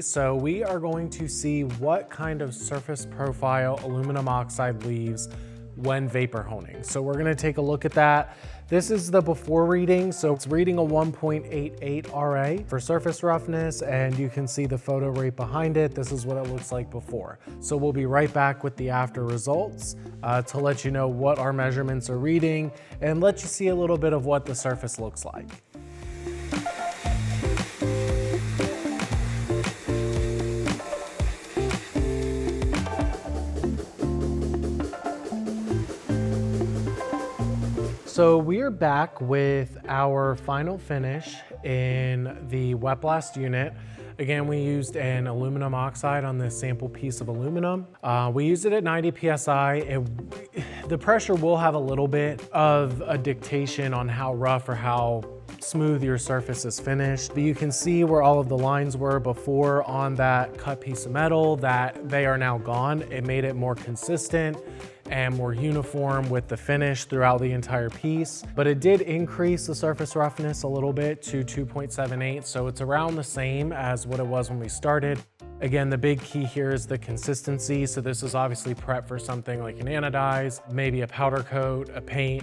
So we are going to see what kind of surface profile aluminum oxide leaves when vapor honing. So we're gonna take a look at that. This is the before reading, so it's reading a 1.88 RA for surface roughness, and you can see the photo right behind it. This is what it looks like before. So we'll be right back with the after results uh, to let you know what our measurements are reading and let you see a little bit of what the surface looks like. So we are back with our final finish in the wet blast unit. Again, we used an aluminum oxide on this sample piece of aluminum. Uh, we used it at 90 PSI. It, the pressure will have a little bit of a dictation on how rough or how smooth your surface is finished. But you can see where all of the lines were before on that cut piece of metal that they are now gone. It made it more consistent and more uniform with the finish throughout the entire piece. But it did increase the surface roughness a little bit to 2.78, so it's around the same as what it was when we started. Again, the big key here is the consistency. So this is obviously prep for something like an anodize, maybe a powder coat, a paint,